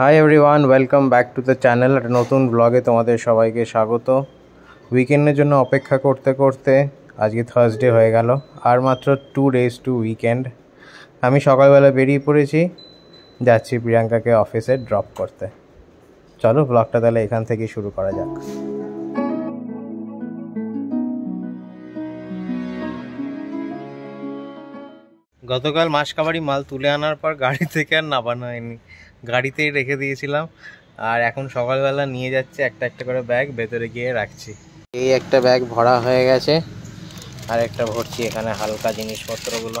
Hi everyone welcome back to the channel একটা নতুন ব্লগে তোমাদের সবাইকে স্বাগত। উইকেন্ডের জন্য অপেক্ষা করতে করতে আজকে থার্সডে হয়ে গেল, আর মাত্র টু ডেজ টু উইকেন্ড আমি সকালবেলা বেরিয়ে পড়েছি, যাচ্ছি প্রিয়াঙ্কাকে অফিসে ড্রপ করতে। চলো ব্লগটা তাহলে এখান থেকেই শুরু করা যাক। গতকাল মাসকাবারি মাল তুলে আনার পর গাড়ি থেকে আর নামানো হয়নি গাড়িতেই রেখে দিয়েছিলাম। আর এখন সকালবেলা নিয়ে যাচ্ছে একটা একটা করে ব্যাগ, ভেতরে গিয়ে রাখছি। এই একটা ব্যাগ ভরা হয়ে গেছে। আর একটা ভরছি এখানে হালকা জিনিসপত্রগুলো।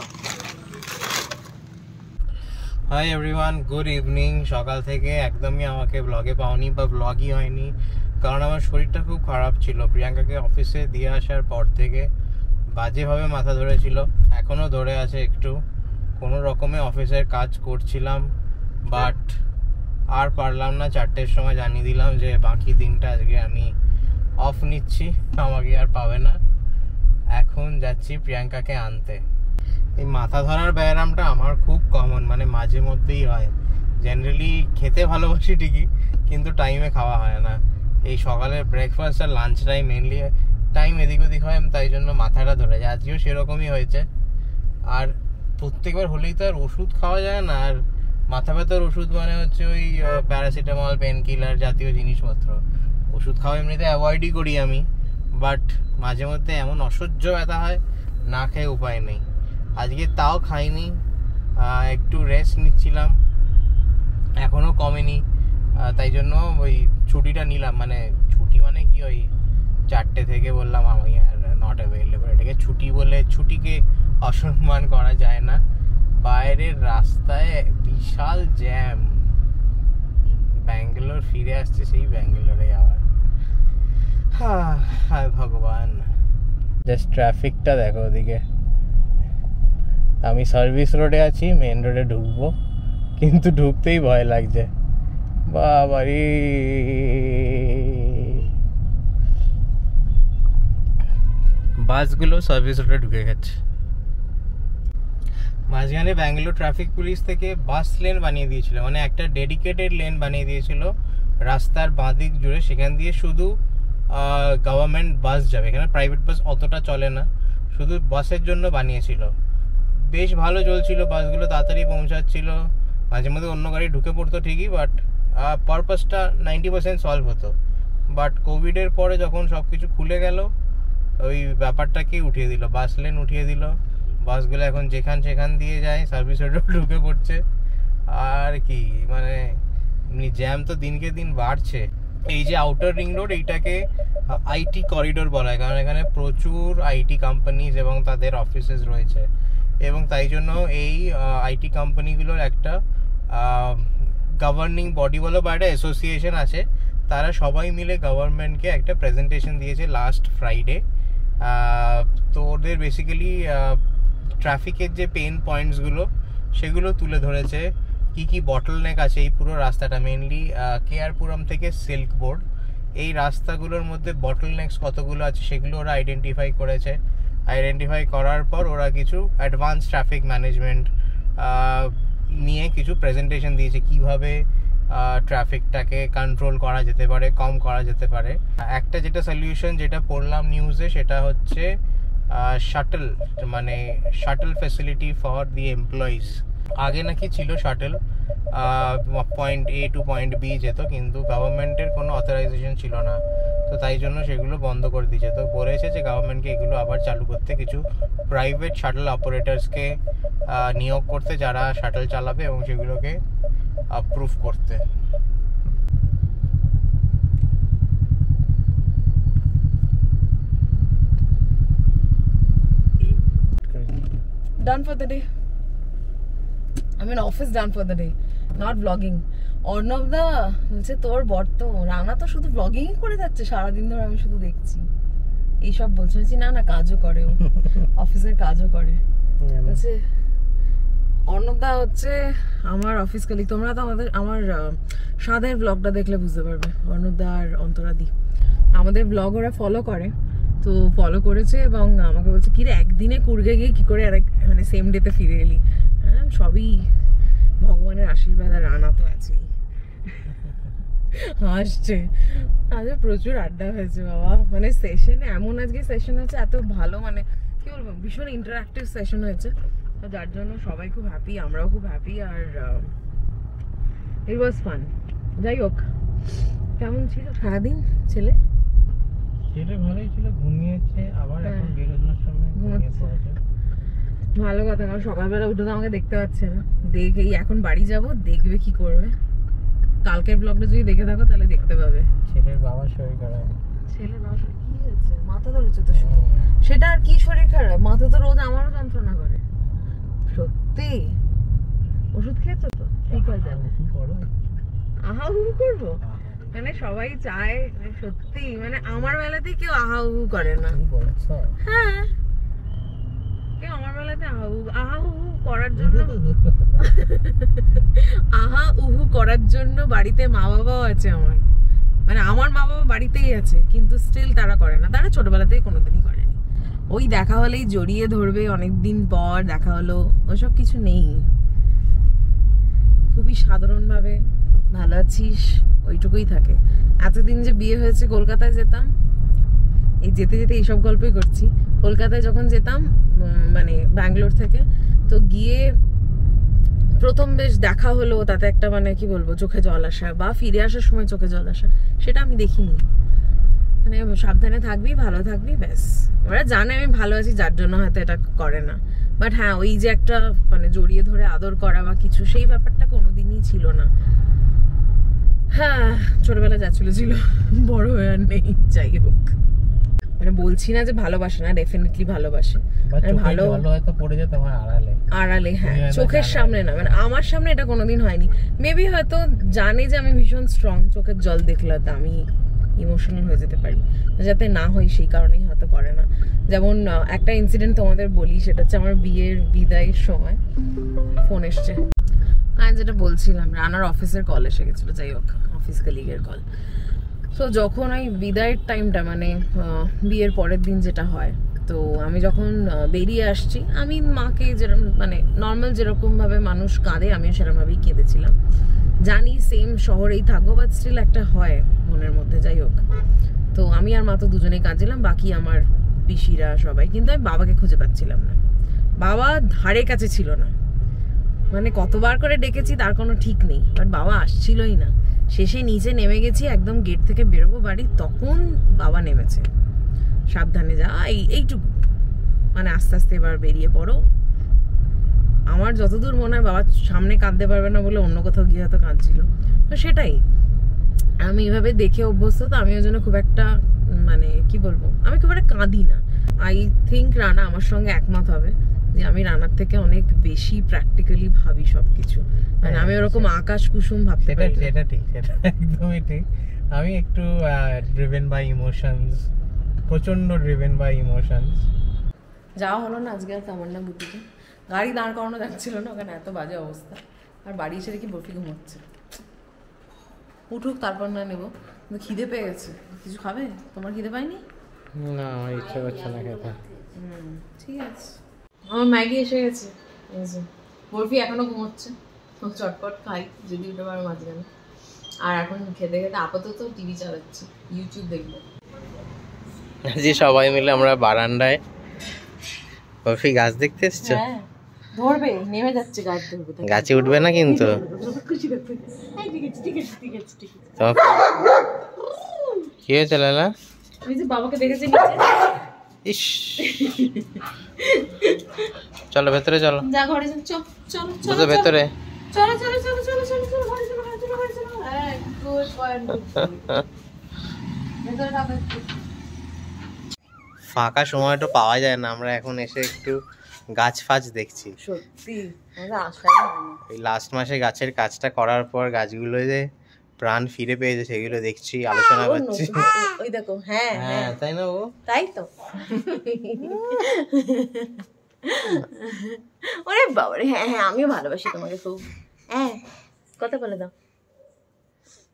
হাই এভরিওয়ান গুড ইভিনিং সকাল থেকে একদমই আমাকে ব্লগে পাওনি বা ব্লগই হয়নি। কারণ আমার শরীরটা খুব খারাপ ছিল। প্রিয়াঙ্কাকে অফিসে দিয়ে আসার পর থেকে বাজেভাবে মাথা ধরেছিল। এখনও ধরে আছে একটু। কোনো রকমে অফিসের কাজ করছিলাম, বাট আর পারলাম না। চারটের সময় জানিয়ে দিলাম যে, বাকি দিনটা আজকে আমি অফ নিচ্ছি, আমাকে আর পাবে না। এখন যাচ্ছি প্রিয়াঙ্কাকে আনতে। এই মাথা ধরার ব্যায়ামটা আমার খুব কমন মানে মাঝে মধ্যেই হয়। জেনারেলি খেতে ভালোবাসি ঠিকই, কিন্তু টাইমে খাওয়া হয় না। এই সকালের ব্রেকফাস্ট আর লাঞ্চ টাইম মেনলি টাইম এদিক ওদিক হয় তাই জন্য মাথাটা ধরে যায়। আজকেও সেরকমই হয়েছে। আর প্রত্যেকবার হলেই তো আর ওষুধ খাওয়া যায় না। আর মাথা ব্যথার ওষুধ মানে হচ্ছে ওই প্যারাসিটামল পেন কিলার জাতীয় জিনিসপত্র। ওষুধ খাওয়া এমনিতে অ্যাভয়েডই করি আমি। বাট মাঝে মধ্যে এমন অসহ্য ব্যথা হয়, না খেয়ে উপায় নেই। আজকে তাও খাইনি। একটু রেস্ট নিচ্ছিলাম। এখনও কমেনি। তাই জন্য ওই ছুটিটা নিলাম। মানে ছুটি মানে কি ওই চারটে থেকে বললাম আমি আর নট অ্যাভেলেবল এটাকে ছুটি বলে ছুটিকে অসম্মান করা যায় না। বাইরের রাস্তায় বিশাল জ্যাম। ব্যাঙ্গালোর ফিরে আসছে সেই ব্যাঙ্গালোরে আবার। হায় ভগবান। জাস্ট ট্রাফিকটা দেখো ওদিকে। আমি সার্ভিস রোডে আছি মেন রোডে ঢুকবো। কিন্তু ঢুকতেই ভয় লাগছে। বাবারি। বাসগুলো সার্ভিস রোডে ঢুকে গেছে। মাঝখানে ব্যাঙ্গালোর ট্রাফিক পুলিশ থেকে বাস লেন বানিয়ে দিয়েছিল। মানে একটা ডেডিকেটেড লেন বানিয়ে দিয়েছিল। রাস্তার বাঁদিক জুড়ে। সেখান দিয়ে শুধু গভর্নমেন্ট বাস যাবে। এখানে প্রাইভেট বাস অতটা চলে না। শুধু বাসের জন্য বানিয়েছিল। বেশ ভালো চলছিল বাসগুলো তাড়াতাড়ি পৌঁছাচ্ছিল। মাঝে মধ্যে অন্য গাড়ি ঢুকে পড়তো ঠিকই বাট পারপাসটা নাইনটি পার্সেন্ট সলভ হতো। বাট কোভিডের পরে যখন সব কিছু খুলে গেল ওই ব্যাপারটাকেই উঠিয়ে দিল বাস লেন উঠিয়ে দিল। বাসগুলো এখন যেখান সেখান দিয়ে যায় সার্ভিস রোডেও ঢুকে পড়ছে। আর কি মানে এমনি জ্যাম তো দিনকে দিন বাড়ছে। এই যে আউটার রিং রোড এইটাকে আইটি করিডোর বলা হয়, কারণ এখানে প্রচুর আইটি কোম্পানিজ এবং তাদের অফিসেস রয়েছে। এবং তাই জন্য এই আইটি কোম্পানিগুলোর একটা গভর্নিং বডি বলো বা একটা অ্যাসোসিয়েশন আছে, তারা সবাই মিলে গভর্নমেন্টকে একটা প্রেজেন্টেশন দিয়েছে লাস্ট ফ্রাইডে তো ওদের বেসিক্যালি ট্রাফিকের যে পেন পয়েন্টসগুলো সেগুলো তুলে ধরেছে। কি কি বটল নেক আছে এই পুরো রাস্তাটা? মেনলি কেয়ারপুরম থেকে সিল্ক বোর্ড এই রাস্তাগুলোর মধ্যে বটল নেক্স কতগুলো আছে সেগুলো ওরা আইডেন্টিফাই করেছে। আইডেন্টিফাই করার পর ওরা কিছু অ্যাডভান্স ট্রাফিক ম্যানেজমেন্ট নিয়ে কিছু প্রেজেন্টেশন দিয়েছে। কীভাবে ট্রাফিকটাকে কন্ট্রোল করা যেতে পারে, কম করা যেতে পারে। একটা যেটা সলিউশন যেটা পড়লাম নিউজে সেটা হচ্ছে শাটল মানে shuttle facility for the employees আগে নাকি ছিল shuttle point A to point B যেত, কিন্তু গভর্নমেন্টের কোনো অথরাইজেশন ছিল না। তো তাই জন্য সেগুলো বন্ধ করে দিয়েছে। তো বলেছে যে গভর্নমেন্টকে এগুলো আবার চালু করতে কিছু প্রাইভেট শাটল অপারেটার্সকে নিয়োগ করতে যারা শাটল চালাবে এবং সেগুলোকে অ্যাপ্রুভ করতে। Done for the day. I mean, office done for the day, not vlogging. Arnab দা বলছে তোর বর তো রানা তো শুধু ব্লগিং করে যাচ্ছে সারাদিন ধরে আমি শুধু দেখছি। এইসব বলছে বলছি না না কাজও করে ও। অফিসের কাজও করে। বলছে অর্ণব দা হচ্ছে আমার অফিস কালি তোমরা তো আমাদের আমার সাদের ব্লগটা দেখলে বুঝতে পারবে। অর্ণব আর অন্তরাদি। আমাদের ব্লগ ওরা ফলো করে। তো ফলো করেছে এবং আমাকে বলছে, কিরে, একদিনে কুর্গে গিয়ে কী করে আরেক মানে সেম ডেতে ফিরে এলি? হ্যাঁ সবই ভগবানের আশীর্বাদ আর রানা তো আছেই। হাসছে আজ প্রচুর আড্ডা হয়েছে বাবা। মানে সেশন এমন আজকে সেশন হয়েছে, এত ভালো মানে কি বলব? ভীষণ ইন্টারাক্টিভ সেশন হয়েছে। তো যার জন্য সবাই খুব হ্যাপি আমরাও খুব হ্যাপি আর ইট ওয়াজ ফান যাই হোক কেমন ছিল? সারাদিন ছেলে? সেটা ভালোই ছিল ঘুমিয়েছে আবার হ্যাঁ। এখন বেরোনোর সময় ঘুমিয়ে পড়েছে। ভালো কথা কারণ সকালবেলা উঠে তো আমাকে দেখতে পাচ্ছে না। দেখেই এখন বাড়ি যাব দেখবে কি করবে। কালকের ব্লগটা যদি দেখে থাকো তাহলে দেখতে পাবে। ছেলের বাবার শরীর খারাপ। ছেলে বাসা কি হয়েছে? মাথা ধরেছে তো সেটা আর কি শরীর খারাপ? মাথা তো রোজ আমারও যন্ত্রণা করে। সত্যি? ওষুধ খেয়েছো তো? ঠিক হয়ে যাবে আহা হু করব? মানে সবাই চায় মানে সত্যি মানে আমার বেলাতেই কেউ আহা হু করে না। হ্যাঁ। কেউ আমার বেলাতে আহা হু আহা হু করার জন্য আহা উহু করার জন্য বাড়িতে মা বাবাও আছে আমার। মানে আমার মা বাবা বাড়িতেই আছে কিন্তু স্টিল তারা করে না। তারা ছোটবেলাতেই কোনোদিনই ওই দেখা হলেই জড়িয়ে ধরবে অনেকদিন পর, দেখা হলো, ওসব কিছু নেই। খুবই সাধারণভাবে ভালো আছিস, ওইটুকুই থাকে। এতদিন যে বিয়ে হয়েছে কলকাতায় যেতাম, এই যেতে যেতে এইসব গল্পই করছি। কলকাতায় যখন যেতাম মানে ব্যাঙ্গালোর থেকে, তো গিয়ে প্রথম বেশ দেখা হলো, তাতে একটা মানে কি বলব, চোখে জল আসা বা ফিরে আসার সময় চোখে জল আসা, সেটা আমি দেখিনি। মানে সাবধানে থাকবি ভালো থাকবি ব্যাস। ওরা জানে আমি ভালো আছি যার জন্য হয়তো এটা করে না। বাট হ্যাঁ ওই যে একটা মানে জড়িয়ে ধরে আদর করা বা কিছু সেই ব্যাপারটা কোনোদিনই ছিল না। হ্যাঁ ছোটবেলা যা ছিল ছিল বড় হয়ে আর নেই যাই হোক। মানে বলছি না যে ভালোবাসে না ডেফিনেটলি ভালোবাসে। ভালো হয়তো পড়ে যেত আমার আড়ালে। আড়ালে হ্যাঁ চোখের সামনে না মানে আমার সামনে এটা কোনোদিন হয়নি। মেবি হয়তো জানে যে আমি ভীষণ স্ট্রং চোখের জল দেখলে তো আমি ইমোশনাল হয়ে যেতে পারি। যাতে না হয় সেই কারণেই হয়তো করে না। যেমন একটা ইনসিডেন্ট তোমাদের বলি, সেটা হচ্ছে আমার বিয়ের বিদায়ের সময় ফোন এসছে। হ্যাঁ যেটা বলছিলাম, রানার অফিসের কল এসে গেছিল, যাই হোক অফিস কলিগের কল তো যখন ওই বিদায়ের টাইমটা মানে বিয়ের পরের দিন যেটা হয় তো আমি যখন বেরিয়ে আসছি, আমি মাকে যেরকম মানে নর্মাল যেরকমভাবে মানুষ কাঁদে, আমিও সেরকম ভাবেই কেঁদেছিলাম। জানি সেম শহরেই থাকব বাট স্টিল একটা হয় মনের মধ্যে, যাই হোক। তো আমি আর মা তো দুজনেই কাঁদছিলাম, বাকি আমার পিসিরা সবাই, কিন্তু আমি বাবাকে খুঁজে পাচ্ছিলাম না। বাবা ধারে কাছে ছিল না। মানে কতবার করে ডেকেছি, তার কোনো ঠিক নেই। বাট বাবা আসছিলই না। শেষে নিচে নেমে গেছি, একদম গেট থেকে বেরোবো বাড়ি, তখন বাবা নেমেছে। সাবধানে যা এই এইটুকু। মানে আস্তে আস্তে এবার বেরিয়ে পড়ো। আমার যতদূর মনে হয় বাবা সামনে কাঁদতে পারবে না বলে অন্য কোথাও গিয়ে হয়তো কাঁদছিল। তো সেটাই। আমি এভাবে দেখে অভ্যস্ত তো আমি ওই জন্য খুব একটা মানে কি বলব আমি খুব একটা কাঁদি না। আই থিঙ্ক রানা আমার সঙ্গে একমত হবে যে আমি রানার থেকে অনেক বেশি প্র্যাকটিক্যালি ভাবি সবকিছু। মানে আমি ওরকম আকাশ কুসুম ভাবতে পারি সেটা ঠিক সেটা একদমই ঠিক। আমি একটু ড্রিভেন বাই ইমোশনস প্রচণ্ড ড্রিভেন বাই ইমোশনস যাওয়া হলো না আজকে আর তামান্না বুটিকে গাড়ি দাঁড় করানো যাচ্ছিল না ওখানে এত বাজে অবস্থা। আর বাড়ি এসে দেখি বরফি ঘুমোচ্ছে উঠুক তারপর না নেব। কিন্তু খিদে পেয়ে গেছে। কিছু খাবে? তোমার খিদে পায়নি? না আমার ইচ্ছে করছে না খেতে। ঠিক আছে। আমার ম্যাগি এসে গেছে। এই যে বরফি এখনও ঘুমোচ্ছে। চটপট খাই যদি উঠে পারো মাঝখানে। আর এখন খেতে খেতে আপাতত টিভি চালাচ্ছি ইউটিউব দেখব। যে সবাই মিলে আমরা বারান্দায় কফি গাছ দেখতে এসছো? হ্যাঁ ধরবে নেমে যাচ্ছে গাছ ধরবে গাছে উঠবে না কিন্তু? কি হয়েছে লালা? বাবাকে দেখেছি নিচে। ইস। চলো ভেতরে চলো। যা ঘরে চলো চলো ভেতরে। চলো। চলো চলো চলো চলো চলো ঘরে চলো ঘরে চলো ঘরে চলো। হ্যাঁ গুড পয়েন্ট ভেতরে থাকো। ফাঁকা সময়টা পাওয়া যায় না আমরা এখন এসে একটু গাছ ফাছ দেখছি। সত্যি হয় এই লাস্ট মাসে গাছের কাজটা করার পর গাছগুলো যে প্রাণ ফিরে পেয়েছে সেগুলো দেখছি আলোচনা করছি। ওই দেখো হ্যাঁ হ্যাঁ হ্যাঁ। তাই না ও তাই তো। ওরে বাবারে হ্যাঁ হ্যাঁ আমিও ভালোবাসি তোমাকে খুব। হ্যাঁ কথা বলে দাও।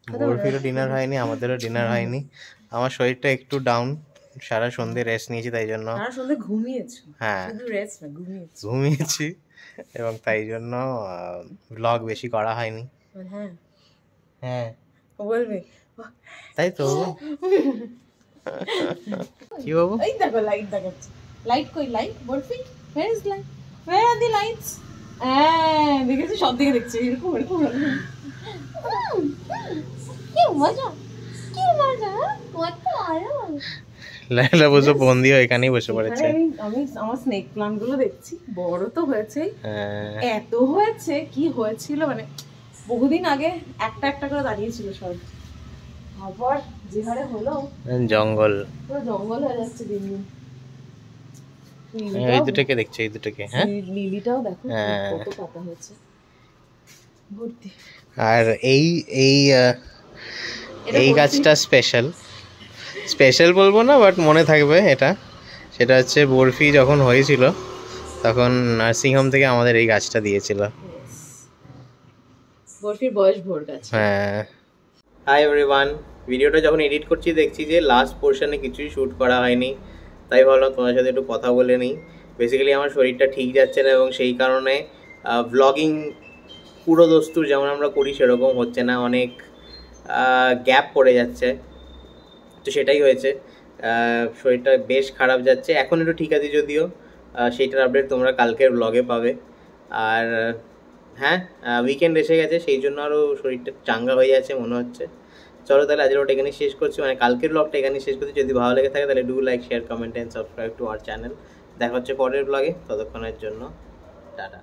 বরফিরও ডিনার হয়নি আমাদেরও ডিনার হয়নি। আমার শরীরটা একটু ডাউন সারা সন্ধে রেস্ট নিয়েছি তাই জন্য সারা সন্ধ্যে ঘুমিয়েছো? হ্যাঁ। শুধু রেস্ট না ঘুমিয়েছো? ঘুমিয়েছি এবং তাই জন্য ব্লগ বেশি করা হয়নি। হ্যাঁ। হ্যাঁ। বলবে তাই তো। কি বাবু? এই দেখো লাইট দেখাচ্ছে। লাইট কই? Light barfi? Is light where are the lights হ্যাঁ দেখেছি? সব দিকে দেখছি। এরকম এরকম এরকম। কি মজা কি মজা কত আরাম লাইলা বসে বন্দি হয়ে এখানেই বসে পড়েছে। আমি আমি আমার স্নেক প্লান্টগুলো দেখছি বড় তো হয়েছে। হ্যাঁ। এত হয়েছে কি হয়েছিল মানে বহুদিন আগে একটা একটা করে দাঁড়িয়েছিল সব। আবার যে হারে হলো জঙ্গল। পুরো জঙ্গল হয়ে যাচ্ছে দিন দিন। এই দুটোকে দেখছ এই দুটোকে হ্যাঁ? লিলিটাও দেখো হ্যাঁ। কত পাতা হয়েছে। ভর্তি। আর এই এই এই গাছটা স্পেশাল স্পেশাল বলব না বাট মনে থাকবে এটা। সেটা হচ্ছে বরফি যখন হয়েছিল তখন নার্সিংহোম থেকে আমাদের এই গাছটা দিয়েছিল। বরফির বয়স ভোর গেছে। হ্যাঁ। হাই এভরিওয়ান ভিডিওটা যখন এডিট করছি দেখছি যে লাস্ট পোর্শনে কিছুই শ্যুট করা হয়নি তাই ভাবলাম তোমার সাথে একটু কথা বলে নিই। বেসিক্যালি আমার শরীরটা ঠিক যাচ্ছে না এবং সেই কারণে ব্লগিং পুরো দস্তুর যেমন আমরা করি সেরকম হচ্ছে না অনেক গ্যাপ পড়ে যাচ্ছে। তো সেটাই হয়েছে। শরীরটা বেশ খারাপ যাচ্ছে। এখন একটু ঠিক আছে যদিও। সেইটার আপডেট তোমরা কালকের ব্লগে পাবে। আর হ্যাঁ উইকেন্ড এসে গেছে, সেই জন্য আরও শরীরটা চাঙ্গা হয়ে যাচ্ছে মনে হচ্ছে। চলো তাহলে আজকের ওটা এখানে শেষ করছি। মানে কালকের ব্লগটা এখানে শেষ করছি। যদি ভালো লেগে থাকে তাহলে do like share comment and subscribe to our channel দেখা হচ্ছে পরের ব্লগে ততক্ষণের জন্য, টাটা।